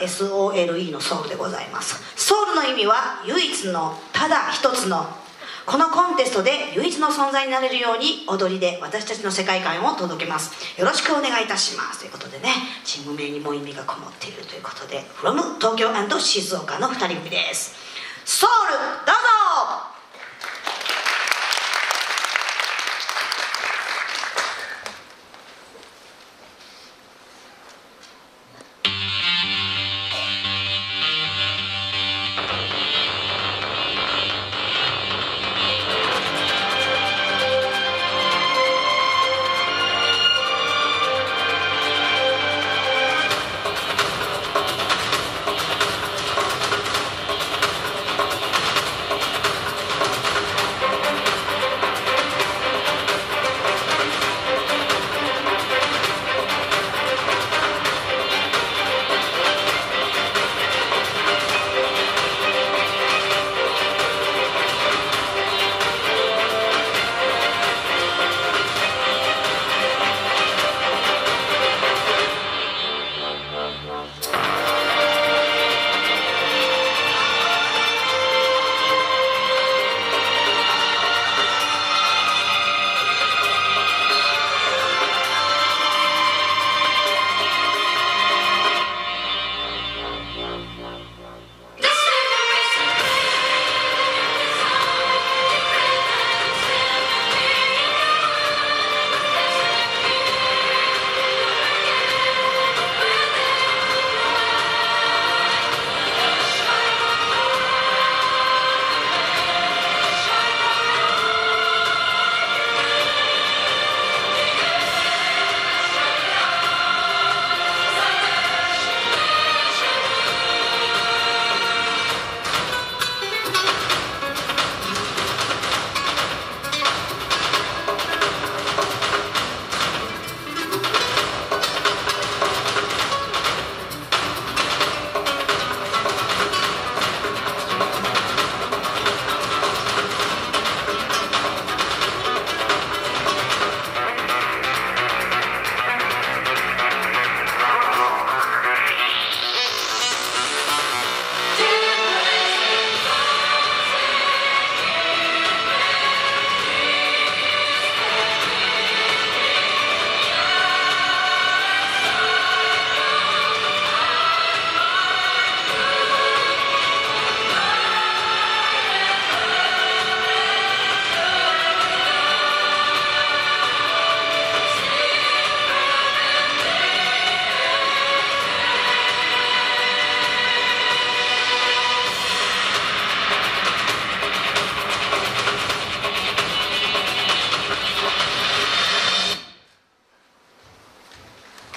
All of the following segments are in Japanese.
SOLE のソウルでございます。ソウルの意味は唯一のただ一つの。このコンテストで唯一の存在になれるように踊りで私たちの世界観を届けます。よろしくお願いいたします。ということでねチーム名にも意味がこもっているということで from 東京静岡の2人組です。ソウルどうぞ！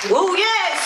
Oh, yes!